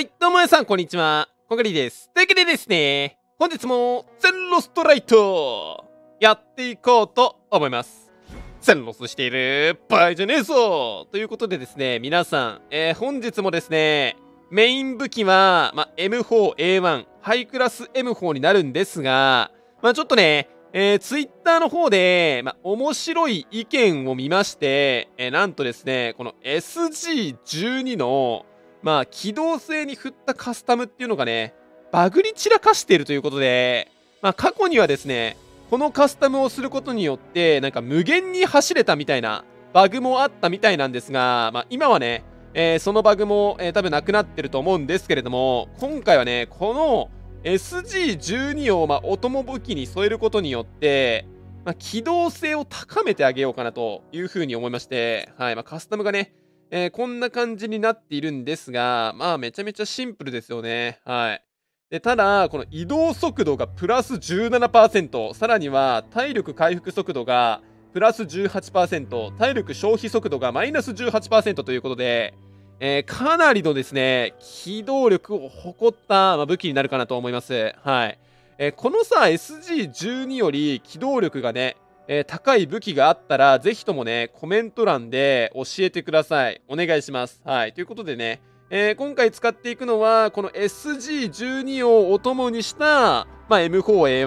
はい、どうも皆さん、こんにちは。コガリです。というわけでですね、本日も、ゼロストライトやっていこうと思います。ゼロスしている場合じゃねえぞということでですね、皆さん、えー本日もですね、メイン武器は、ま、M4A1、ハイクラス M4 になるんですが、まあ、ちょっとね、えー、ツイッターの方で、まあ、面白い意見を見まして、えーなんとですね、この SG12 の、まあ、機動性に振ったカスタムっていうのがね、バグり散らかしているということで、まあ、過去にはですね、このカスタムをすることによって、なんか無限に走れたみたいなバグもあったみたいなんですが、まあ、今はね、えーそのバグも、えー多分なくなってると思うんですけれども、今回はね、この SG12 を、まあ、お供武器に添えることによって、まあ、機動性を高めてあげようかなというふうに思いまして、はい、まあ、カスタムがね、えーこんな感じになっているんですが、まあ、めちゃめちゃシンプルですよね。はい。で、ただ、この移動速度がプラス17%、さらには体力回復速度がプラス18%、体力消費速度がマイナス18%ということで、えーかなりのですね、機動力を誇った、まあ、武器になるかなと思います。はい。えーこのさ、SG12 より機動力がね、えー高い武器があったら、ぜひともね、コメント欄で教えてください。お願いします。はい。ということでね、えー今回使っていくのは、この SG12 をお供にした、まあ、M4A1。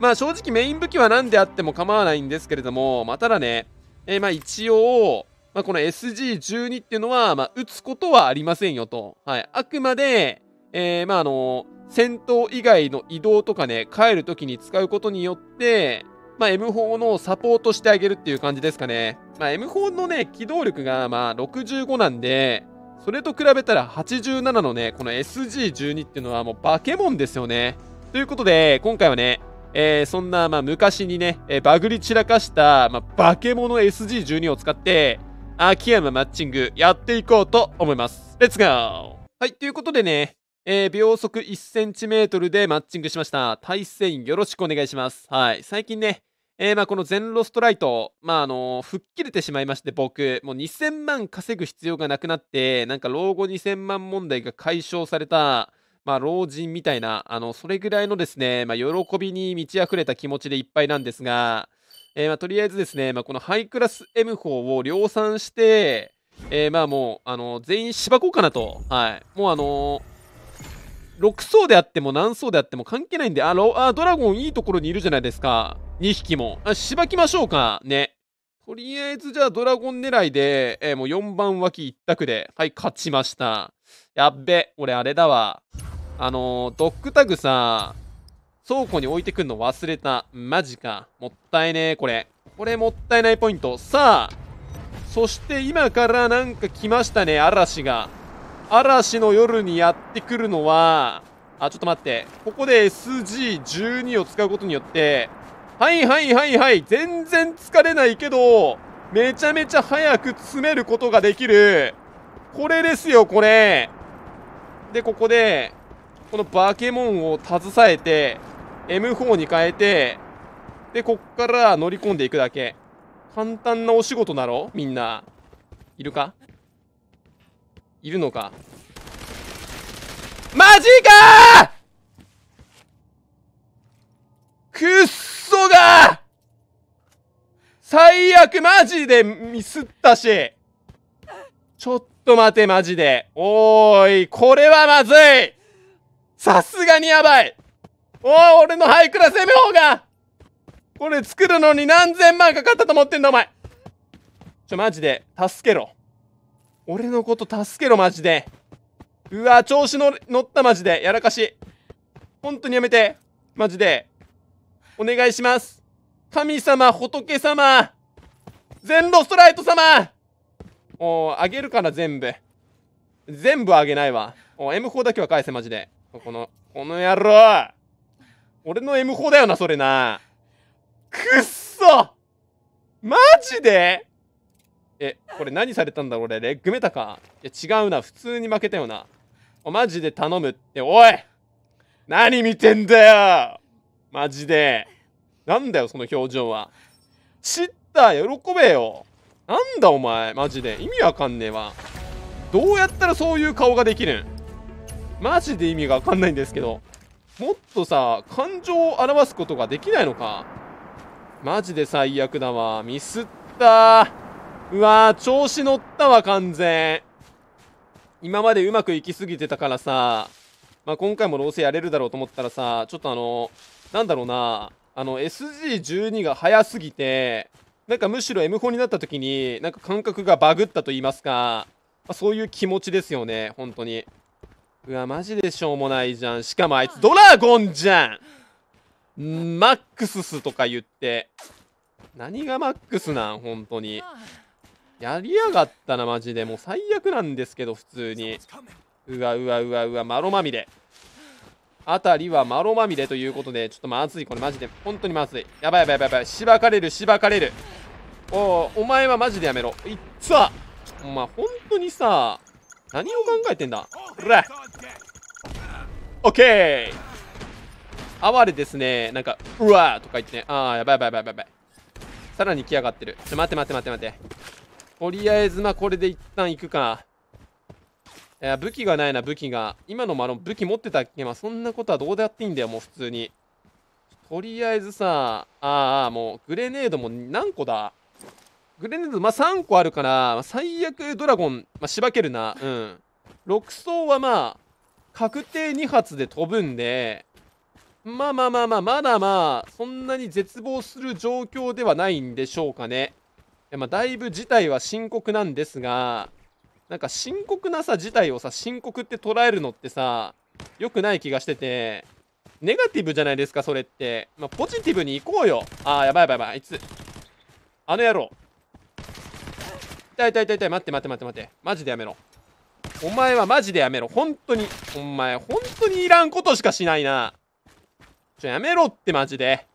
まあ正直メイン武器は何であっても構わないんですけれども、まあただね、えーまあ一応、まあこの SG12 っていうのは、まあ撃つことはありませんよと。はい。あくまで、えーまああの戦闘以外の移動とかね、帰るときに使うことによって、まあ M4 のサポートしてあげるっていう感じですかね。まあ M4 のね、機動力がまあ65なんで、それと比べたら87のね、この SG12 っていうのはもう化け物ですよね。ということで、今回はね、えーそんな、まあ、昔にね、えーバグり散らかした、まあ、化け物 SG12 を使って、秋山マッチングやっていこうと思います。レッツゴーはい、ということでね、えー秒速 1cm でマッチングしました。対戦よろしくお願いします。はい、最近ね、えーまあこのゼンロストライト、まああの吹っ切れてしまいまして、僕、もう2000万稼ぐ必要がなくなって、なんか老後2000万問題が解消された、まあ老人みたいな、あの、それぐらいのですね、まあ喜びに満ち溢れた気持ちでいっぱいなんですが、えーまあとりあえずですね、まあこのハイクラス M4 を量産して、えーまあもう、あの、全員しばこうかなと。はい。もうあの6層であっても何層であっても関係ないんで、あロあ、ドラゴンいいところにいるじゃないですか。2匹も。あ、しばきましょうか。ね。とりあえずじゃあドラゴン狙いで、えーもう4番脇一択で、はい、勝ちました。やっべ、俺あれだわ。あのードッグタグさ、倉庫に置いてくんの忘れた。マジか。もったいねえ、これ。これもったいないポイント。さあ、そして今からなんか来ましたね、嵐が。嵐の夜にやってくるのは、あ、ちょっと待って。ここで SG12 を使うことによって、はいはいはいはい、全然疲れないけど、めちゃめちゃ早く詰めることができる。これですよ、これ。で、ここで、このバケモンを携えて、M4 に変えて、で、こっから乗り込んでいくだけ。簡単なお仕事だろ？みんな。いるか？いるのか？マジか！くっそが！最悪マジでミスったし。ちょっと待てマジで。おーいこれはまずい。さすがにやばい。おい俺のハイクラ攻め方が。これ作るのに何千万かかったと思ってんだお前。ちょマジで助けろ。俺のこと助けろマジで。うわ調子の乗ったマジで。やらかし。本当にやめて。マジで。お願いします。神様仏様。全ロストライト様。おーあげるから全部。全部あげないわ。お M4 だけは返せマジで。このこの野郎。俺の M4 だよなそれな。くっそ。マジで？え、これ何されたんだろう俺、レッグメタか。いや違うな、普通に負けたよな。おマジで頼むって、おい。何見てんだよ。マジで。なんだよ、その表情は。知った。喜べよ。なんだお前、マジで。意味わかんねえわ。どうやったらそういう顔ができるん。マジで意味がわかんないんですけど。もっとさ感情を表すことができないのか。マジで最悪だわ。ミスった。うわ調子乗ったわ完全。今までうまくいきすぎてたからさまあ、今回もどうせやれるだろうと思ったらさちょっとあのなんだろうなあの SG12 が速すぎてなんかむしろ M4 になった時になんか感覚がバグったと言いますか、まあ、そういう気持ちですよね本当に。うわマジでしょうもないじゃん。しかもあいつドラゴンじゃん。マックススとか言って。何がマックスなん本当に。やりやがったなマジで。もう最悪なんですけど普通に。うわうわうわうわマロまみれ。あたりはマロまみれということでちょっとまずいこれマジで。本当にまずい。やばいやばいやばいしばかれるしばかれる。おおお前はマジでやめろ。いっつわお前本当にさ何を考えてんだ。ほら。オッケー。哀れですね。なんかうわーとか言ってね。ああやばいやばいやばいやばい。さらに来やがってる。ちょ待って待って待って待って。とりあえずまあこれで一旦行くか。いや武器がないな武器が。今のもあの武器持ってたっけ？まあそんなことはどうでやっていいんだよもう普通に。とりあえずさああもうグレネードも何個だ？グレネードまあ3個あるから、ま、最悪ドラゴン、まあ、しばけるな。うん。6層はまあ確定2発で飛ぶんでまあまあまあまあまだまあそんなに絶望する状況ではないんでしょうかね。まあだいぶ事態は深刻なんですがなんか深刻なさ自体をさ深刻って捉えるのってさ良くない気がしててネガティブじゃないですかそれって。まあ、ポジティブに行こうよ。あーやばいやばいやばい。あいつあの野郎。痛い痛い痛い痛い。待って待って待って待って。マジでやめろ。お前はマジでやめろ。本当に。お前本当にいらんことしかしないな。ちょやめろってマジで。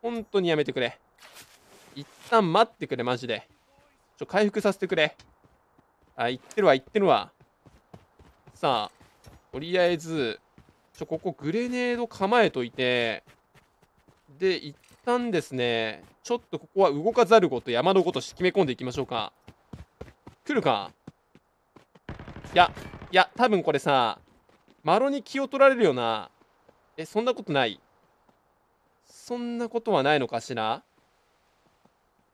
本当にやめてくれ。一旦待ってくれマジでちょ回復させてくれあ、行ってるわ、行ってるわ。さあ、とりあえず、ちょ、ここグレネード構えといて、で、一旦ですね、ちょっとここは動かざるごと山のごとし決め込んでいきましょうか。来るか？いや、いや、多分これさ、マロに気を取られるよな。え、そんなことないそんなことはないのかしら？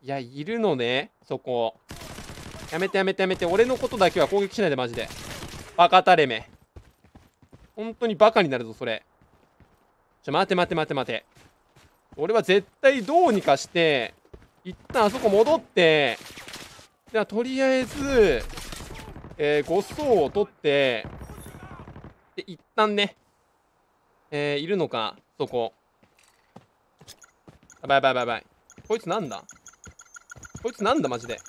いや、いるのね、そこ。やめてやめてやめて俺のことだけは攻撃しないでマジで。バカタレめ本当にバカになるぞそれ。ちょ待て待て待て待て。俺は絶対どうにかして一旦あそこ戻ってじゃあとりあえずえー、5層を取ってで一旦ねえー、いるのかそこ。やばいやばいやばい。こいつなんだ？こいつなんだマジで。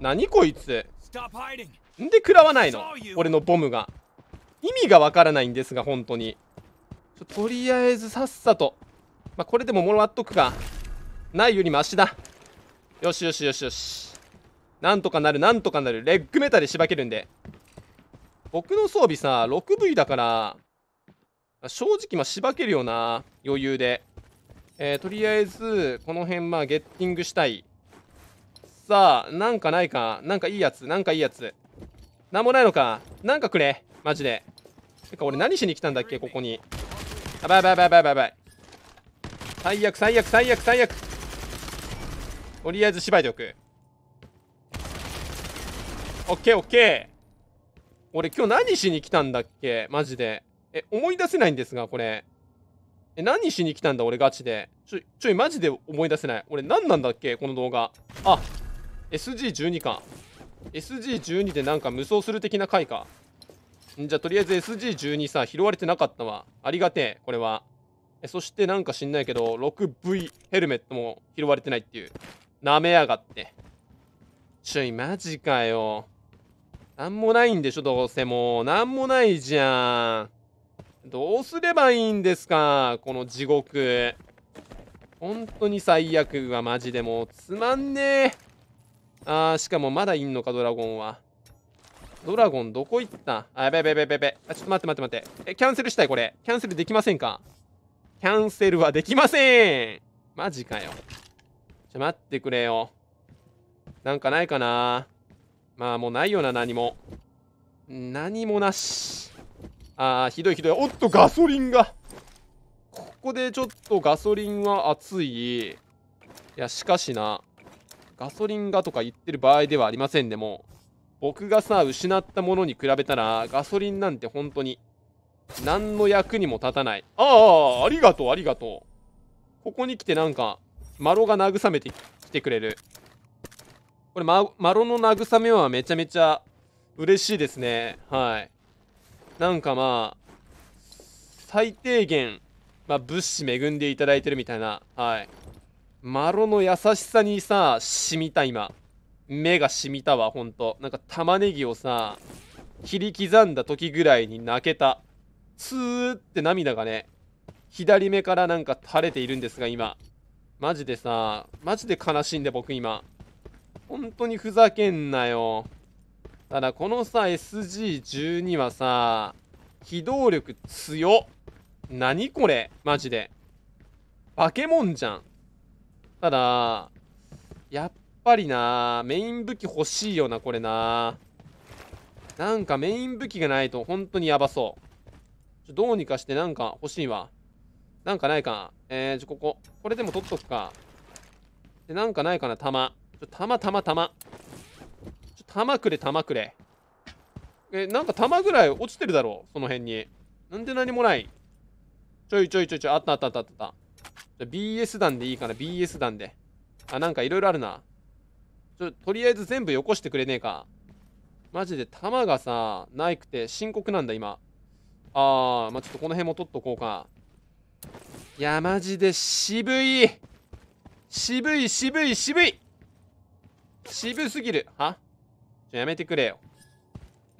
何こいつ。んで食らわないの？俺のボムが。意味がわからないんですが本当に。とりあえずさっさと。まあ、これでももらっとくか。ないよりマシだ。よしよしよしよし。なんとかなるなんとかなる。レッグメタでしばけるんで。僕の装備さ 6V だから正直まあしばけるよな余裕でえー、とりあえずこの辺まあゲッティングしたいさあ、なんかないか。なんかいいやつ。なんかいいやつ。なんもないのか。なんかくれ。マジで。てか俺何しに来たんだっけここに。やばいやばいやばいやばいやばい。最悪最悪最悪最悪。とりあえず縛いておく。オッケーオッケー。俺今日何しに来たんだっけマジで。え、思い出せないんですが、これ。え、何しに来たんだ俺ガチで？ちょい、ちょいマジで思い出せない。俺何なんだっけこの動画。あ、SG12 か。SG12 でなんか無双する的な回か。んじゃとりあえず SG12 さ拾われてなかったわ。ありがてえこれは。えそしてなんか知んないけど 6V ヘルメットも拾われてないっていう。なめやがって。ちょいマジかよ。なんもないんでしょどうせもう。なんもないじゃん。どうすればいいんですかこの地獄本当に最悪はマジでもうつまんねえあー、しかもまだいんのか、ドラゴンは。ドラゴンどこ行った？あ、やべやべやべやべ。あ、ちょっと待って待って待って。え、キャンセルしたい、これ。キャンセルできませんか？キャンセルはできませんマジかよ。ちょ、待ってくれよ。なんかないかな？まあ、もうないよな、何も。何もなし。あーひどいひどい。おっとガソリンが。ここでちょっとガソリンは熱い。いやしかしな。ガソリンがとか言ってる場合ではありませんでも僕がさ失ったものに比べたらガソリンなんて本当に何の役にも立たない。ああありがとうありがとう。ここに来てなんかマロが慰めてきてくれる。これママロの慰めはめちゃめちゃ嬉しいですね。はい。なんかまあ最低限、まあ、物資恵んでいただいてるみたいなはい。マロの優しさにさ染みた今。目が染みたわほんと。なんか玉ねぎをさ切り刻んだ時ぐらいに泣けた。ツーって涙がね左目からなんか垂れているんですが今。マジでさマジで悲しんで僕今。本当にふざけんなよ。ただこのさ SG12 はさ機動力強っ。何これ？マジで。化け物じゃん。ただやっぱりなメイン武器欲しいよなこれな。なんかメイン武器がないと本当にやばそう。どうにかしてなんか欲しいわ。なんかないかえー、ちょここ。これでも取っとくか。でなんかないかな弾。ちょ弾弾弾。弾くれ弾くれ。えなんか弾ぐらい落ちてるだろうその辺に。なんで何もない。ちょいちょいちょいちょい。あったあったあったあった。じゃ BS 弾でいいかな。BS 弾で。あなんかいろいろあるな。ちょとりあえず全部よこしてくれねえか。マジで弾がさないくて深刻なんだ今。あーまあちょっとこの辺も取っとこうか。いやマジで渋い。渋い渋い渋い。渋すぎる。は？ちょやめてくれよ。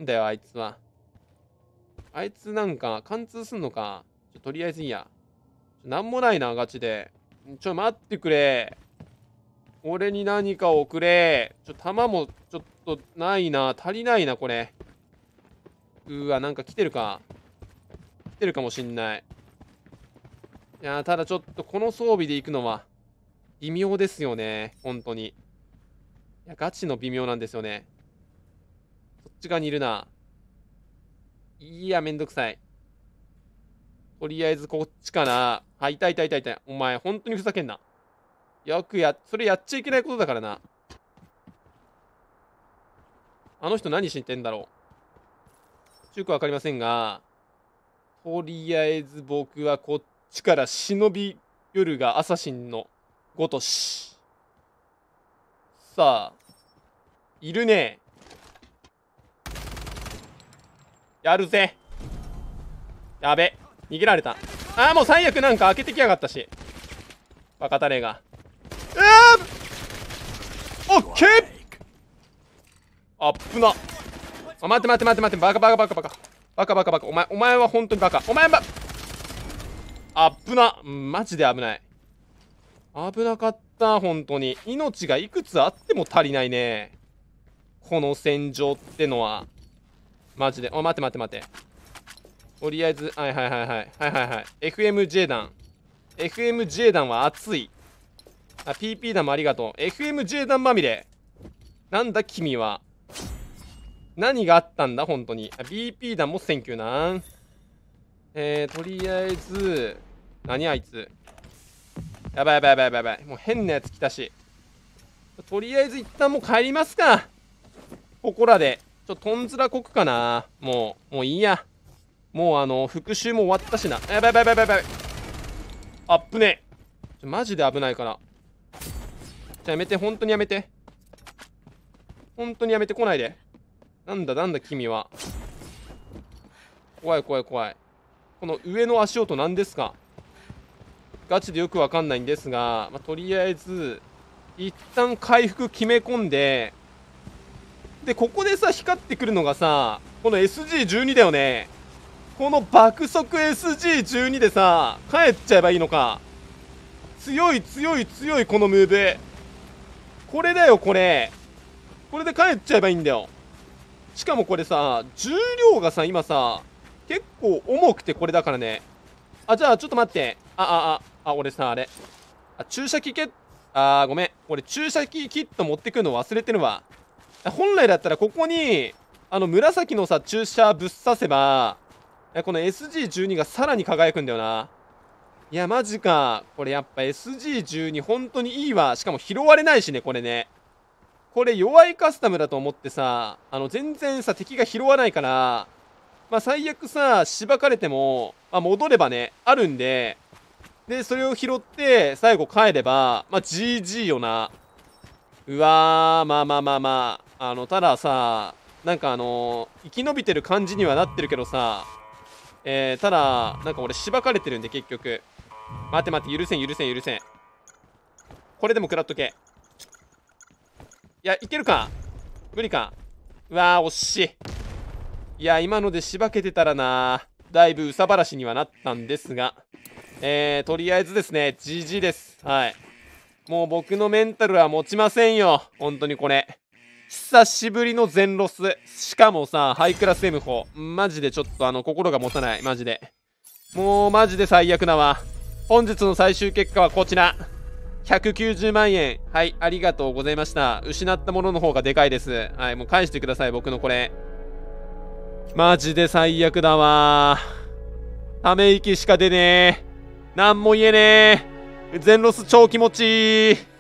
んだよあいつは。あいつなんか貫通すんのか？ちょとりあえずいいや。なんもないなガチで。ちょ待ってくれ。俺に何かをくれ。ちょ弾もちょっとないな。足りないなこれ。うわなんか来てるか？来てるかもしんない。いやただちょっとこの装備で行くのは微妙ですよね。本当に。いやガチの微妙なんですよね。ち側にいるな？いやめんどくさい。とりあえずこっちかな。あいたいたいたいたお前本当にふざけんな。よくやそれやっちゃいけないことだからな。あの人何してんだろう。よくわかりませんがとりあえず僕はこっちから忍び寄るがアサシンのごとし。さあいるね。やるぜ。やべ。逃げられた。ああもう最悪なんか開けてきやがったし。バカタレが。えー、オッケー。あっぶな。あ待って待って待って待って。バカバカバカバカ。バカバカバカ。お前お前は本当にバカ。お前ば。あっぶな。マジで危ない。危なかった本当に。命がいくつあっても足りないね。この戦場ってのは。マジで。お待って待って待って。とりあえずはいはいはいはいはいはいはい。FMJ 弾 FMJ 弾は熱い。あ PP 弾もありがとう。FMJ 弾まみれ。なんだ君は。何があったんだ本当に。あ BP 弾も thank you なえー、とりあえず何あいつ。やばいやばいやばいやばいやばい。もう変なやつ来たし。とりあえず一旦もう帰りますか。ここらで。ちょっととんずらこくかな。もうもういいや。もうあの復習も終わったしな。やばいやばいやばいやばい。あっぶねえ。マジで危ないから。じゃあやめて本当にやめて。本当にやめてこないで。なんだなんだ君は。怖い怖い怖い。この上の足音何ですか。ガチでよくわかんないんですが、まあ、とりあえず一旦回復決め込んででここでさ光ってくるのがさこの SG12 だよね。この爆速 SG12 でさ帰っちゃえばいいのか。強い強い強いこのムーブ。これだよこれ。これで帰っちゃえばいいんだよ。しかもこれさ重量がさ今さ結構重くてこれだからね。あじゃあちょっと待って。ああああ俺さあれ。あ注射器ケッあーごめん。俺注射器キット持ってくるの忘れてるわ。本来だったらここにあの紫のさ注射ぶっ刺せばこの SG12 がさらに輝くんだよな。いやマジか。これやっぱ SG12 本当にいいわ。しかも拾われないしねこれね。これ弱いカスタムだと思ってさあの全然さ敵が拾わないからまあ最悪さしばかれても、まあ、戻ればねあるんででそれを拾って最後帰ればまあ GG よな。うわーまあまあまあまあ。あのたださなんかあの、生き延びてる感じにはなってるけどさえー、ただなんか俺しばかれてるんで結局。待て待て許せん許せん許せん。これでも食らっとけ。いやいけるか？無理か？うわー惜しい。いや今のでしばけてたらなだいぶ憂さ晴らしにはなったんですが。えー、とりあえずですね GG です。はい。もう僕のメンタルは持ちませんよ。本当にこれ。久しぶりの全ロス。しかもさハイクラス M4 マジでちょっとあの心が持たない。マジで。もうマジで最悪だわ。本日の最終結果はこちら。190万円。はいありがとうございました。失ったものの方がでかいです。はいもう返してください僕のこれ。マジで最悪だわ。ため息しか出ねえ。何も言えねえ。全ロス超気持ちいい。